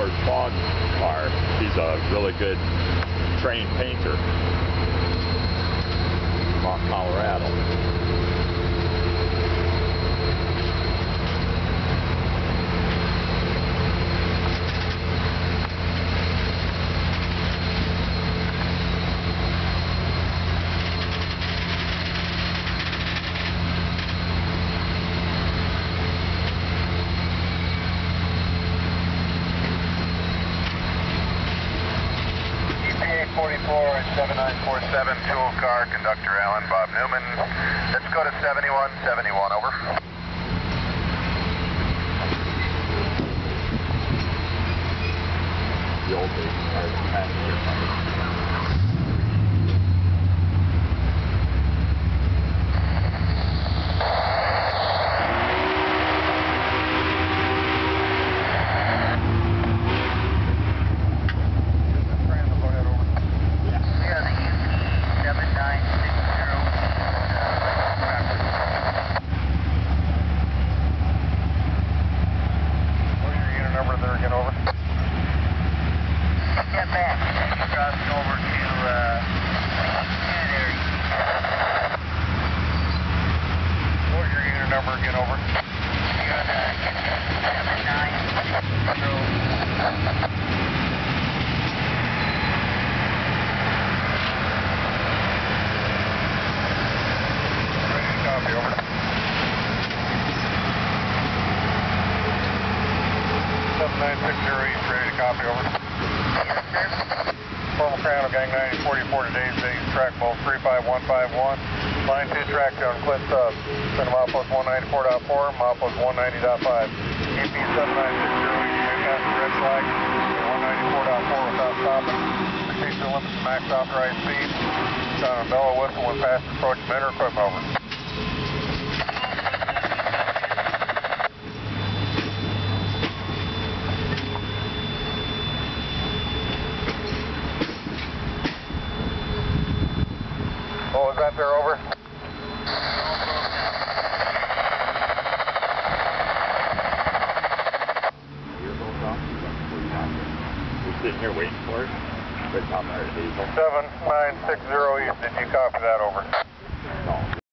Howard Fogg are. He's a really good trained painter from Colorado. UP 844 and 7947, tool car, conductor Allen, Bob Newman. Let's go to 71, 71, over. Number again, over? Formal Crown of Gang 9044 today's days, track both 35151. Line 2 track down Clint Stubbs. Send them outpost 194.4, outpost 190.5. EP 7960, you may pass the red flag at 194.4 without stopping. Proceed to limit to max authorized speed. Sound a bellow whistle when fast approach or equipment over. What was that there, over? You're both off. Before you got there. We're here waiting for it. There, Hazel. 7960 east, did you copy that, over?